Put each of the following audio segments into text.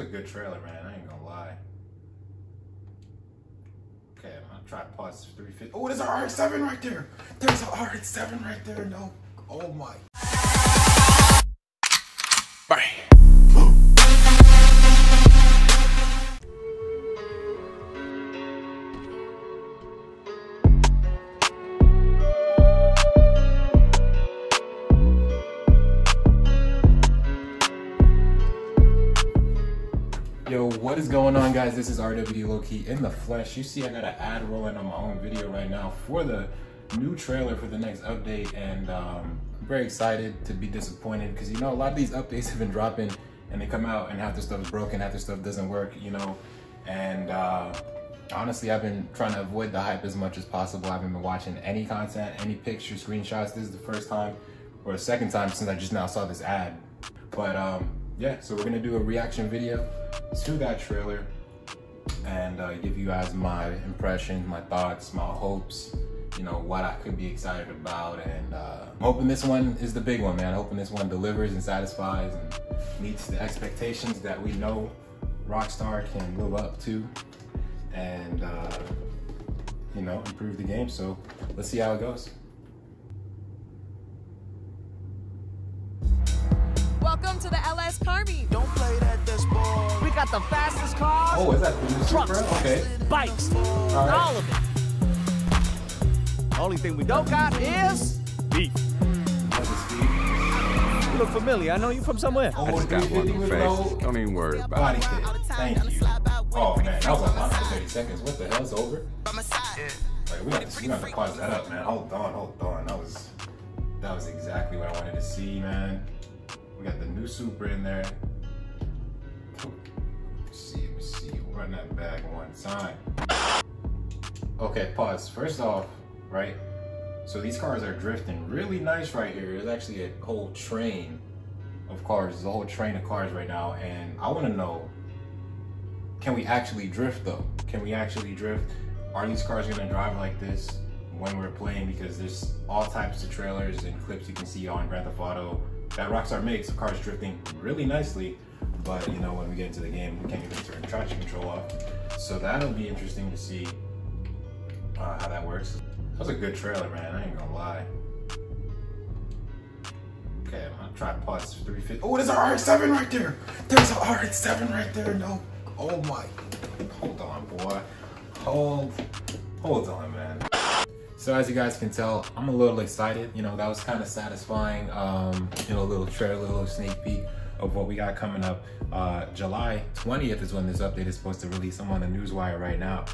a good trailer, man. I ain't gonna lie. Okay, I'm gonna try to pause 350. Oh, there's an RX-7 right there. There's an RX-7 right there. No. Oh my. Yo, what is going on guys? This is RWD Lowkey in the flesh. You see I got an ad rolling on my own video right now for the new trailer for the next update and um, I'm very excited to be disappointed because you know a lot of these updates have been dropping and they come out and half the stuff is broken, half the stuff doesn't work, you know. And uh, honestly, I've been trying to avoid the hype as much as possible. I haven't been watching any content, any pictures, screenshots. This is the first time or the second time since I just now saw this ad. But um, yeah, so we're gonna do a reaction video to that trailer and uh, give you guys my impressions, my thoughts, my hopes, you know, what I could be excited about. And uh, I'm hoping this one is the big one, man. I'm hoping this one delivers and satisfies and meets the expectations that we know Rockstar can live up to and, uh, you know, improve the game. So let's see how it goes. Welcome to the LS Car Meet. Don't play that this boy. We got the fastest cars, Oh, is that trucks, Supra? Okay. bikes, right. all of it. Only thing we don't got is beef. That's the speed. You look familiar. I know you from somewhere. Oh, I just got one 350 of with them. Don't even worry about body it. kit. Thank you. Oh man, that was a lot for 30 seconds. What the hell's over? Like, we got to, we got to pause that up, man. Hold on, hold on. That was that was exactly what I wanted to see, man. We got the new Super in there. Let's see, let's see. Run that back one time. Okay, pause. First off, right? So these cars are drifting really nice right here. There's actually a whole train of cars. There's a whole train of cars right now, and I want to know: Can we actually drift though? Can we actually drift? Are these cars gonna drive like this when we're playing? Because there's all types of trailers and clips you can see on Grand Theft Auto that Rockstar makes of cars drifting really nicely. But you know, when we get into the game, we can't even turn traction control off. So that'll be interesting to see uh, how that works. That was a good trailer, man. I ain't gonna lie. Okay, I'm gonna try to pause 350. Oh, there's an RX-7 right there. There's an RX-7 right there. No. Oh my. Hold on, boy. Hold. Hold on, man. So as you guys can tell, I'm a little excited. You know, that was kind of satisfying. Um, you know, a little trailer, a little sneak peek of what we got coming up. Uh, July 20th is when this update is supposed to release. I'm on the newswire right now.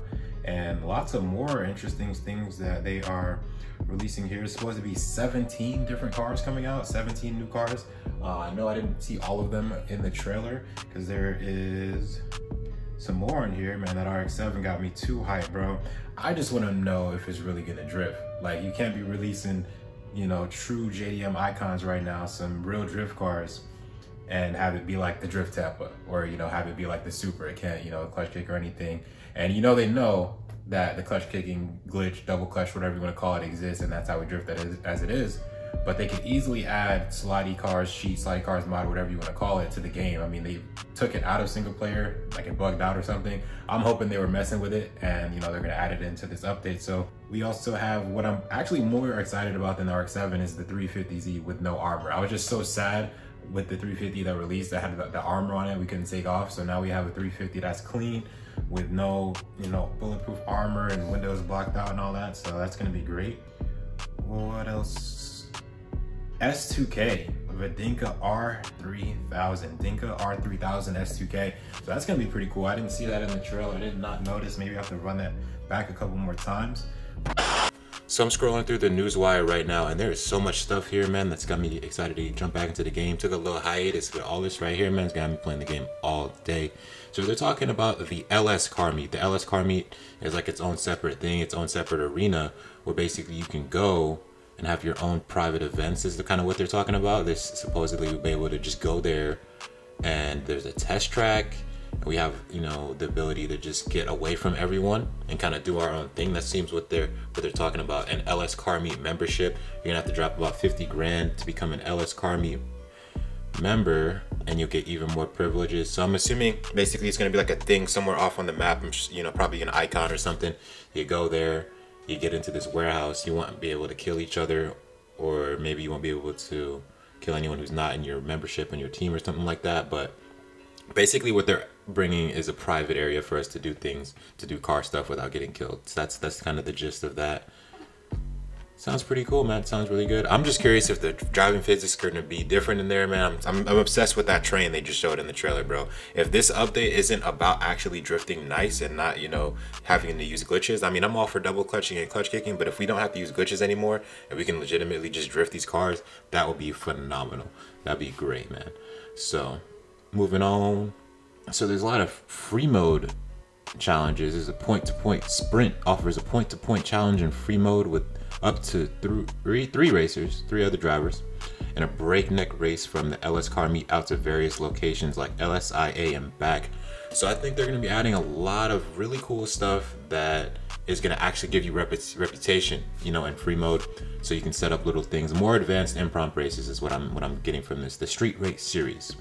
And lots of more interesting things that they are releasing here. It's supposed to be 17 different cars coming out, 17 new cars. Uh, I know I didn't see all of them in the trailer because there is some more in here, man. That RX-7 got me too hyped, bro. I just want to know if it's really gonna drift. Like, you can't be releasing, you know, true JDM icons right now, some real drift cars, and have it be like the Drift Tampa, or you know, have it be like the Super. It can't, you know, clutch kick or anything. And you know, they know that the clutch kicking glitch, double clutch, whatever you want to call it, exists, and that's how we drift that as it is but they could easily add slidey cars, cheat slidey cars mod, whatever you want to call it, to the game. I mean, they took it out of single player, like it bugged out or something. I'm hoping they were messing with it and, you know, they're going to add it into this update. So we also have what I'm actually more excited about than the RX-7 is the 350Z with no armor. I was just so sad with the 350 that released that had the, the armor on it we couldn't take off. So now we have a 350 that's clean with no, you know, bulletproof armor and windows blocked out and all that. So that's going to be great. What else? S2K of a Dinka R3000. Dinka R3000 S2K. So that's gonna be pretty cool. I didn't see that in the trailer. I did not notice. Maybe I have to run that back a couple more times. So I'm scrolling through the news wire right now, and there is so much stuff here, man, that's got me excited to jump back into the game. Took a little hiatus, but all this right here, man, has got me playing the game all day. So they're talking about the LS car meet. The LS car meet is like its own separate thing, its own separate arena, where basically you can go and have your own private events is the kind of what they're talking about. This supposedly you'll be able to just go there and there's a test track. And we have, you know, the ability to just get away from everyone and kind of do our own thing. That seems what they're what they're talking about. An LS Car Meet membership. You're gonna have to drop about 50 grand to become an LS Car Meet member and you'll get even more privileges. So I'm assuming basically it's gonna be like a thing somewhere off on the map. You know, probably an icon or something. You go there, you get into this warehouse. You won't be able to kill each other, or maybe you won't be able to kill anyone who's not in your membership and your team or something like that. But basically, what they're bringing is a private area for us to do things, to do car stuff without getting killed. So that's that's kind of the gist of that. Sounds pretty cool, man. Sounds really good. I'm just curious if the driving physics are gonna be different in there, man. I'm, I'm, obsessed with that train they just showed in the trailer, bro. If this update isn't about actually drifting nice and not, you know, having to use glitches, I mean, I'm all for double clutching and clutch kicking, but if we don't have to use glitches anymore and we can legitimately just drift these cars, that would be phenomenal. That'd be great, man. So, moving on. So there's a lot of free mode challenges. There's a point-to-point -point sprint offers a point-to-point -point challenge in free mode with up to three, three racers, three other drivers, in a breakneck race from the LS car meet out to various locations like LSIA and back. So I think they're going to be adding a lot of really cool stuff that is going to actually give you reputation, you know, in free mode. So you can set up little things. More advanced impromptu races is what I'm what I'm getting from this. The Street Race series.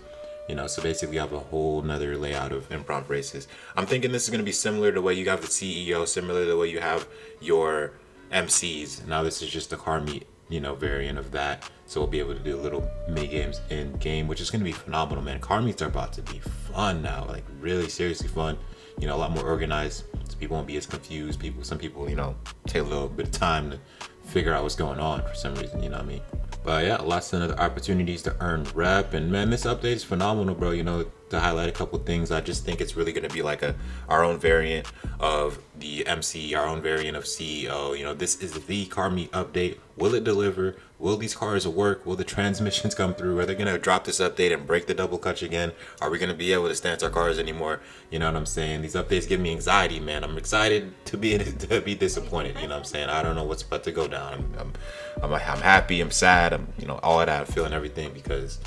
You know, so basically you have a whole nother layout of impromptu races. I'm thinking this is going to be similar to the way you have the CEO, similar to the way you have your MCs. Now this is just a car meet, you know, variant of that. So we'll be able to do a little mini games in game, which is going to be phenomenal, man. Car meets are about to be fun now, like really seriously fun. You know, a lot more organized, so people won't be as confused. People, some people, you know, take a little bit of time to figure out what's going on for some reason. You know what I mean? But yeah, lots of other opportunities to earn rep, and man, this update is phenomenal, bro. You know, to highlight a couple things. I just think it's really going to be like a our own variant of the MC, our own variant of CEO. You know, this is the car meet update. Will it deliver? Will these cars work? Will the transmissions come through? Are they going to drop this update and break the double clutch again? Are we going to be able to stance our cars anymore? You know what I'm saying? These updates give me anxiety, man. I'm excited to be to be disappointed. You know what I'm saying? I don't know what's about to go down. I'm I'm, I'm, I'm happy. I'm sad. I'm you know all of that. I'm feeling everything because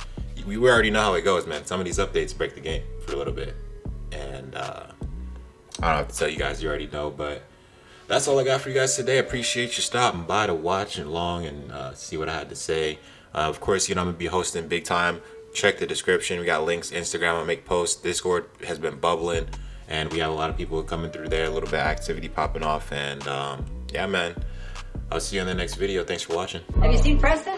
we already know how it goes, man. Some of these updates break the game for a little bit, and uh, I don't have to tell you guys. You already know, but that's all I got for you guys today. I appreciate you stopping by to watch along and uh, see what I had to say. Uh, of course, you know I'm gonna be hosting big time. Check the description. We got links. Instagram. I make posts. Discord has been bubbling, and we have a lot of people coming through there. A little bit of activity popping off, and um, yeah, man. I'll see you in the next video. Thanks for watching. Have you seen Preston?